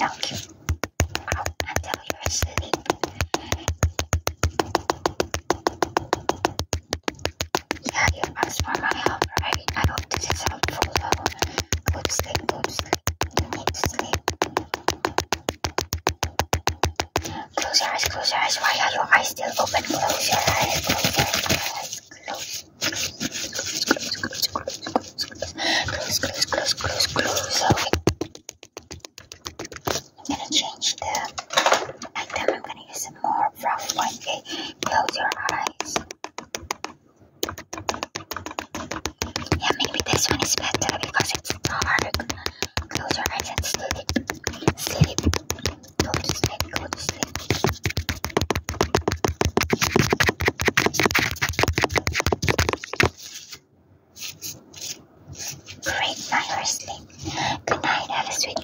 you until you're asleep. Yeah, for my help, right? I this sleep, to sleep. Close your eyes, close your eyes. Why are your eyes still open? I'm gonna change the item. I'm gonna use a more rough one. Okay, close your eyes. Yeah, maybe this one is better because it's dark. Close your eyes and sleep. Sleep. Go to sleep. Go to sleep. Great night or sleep. Good night. Have a sweet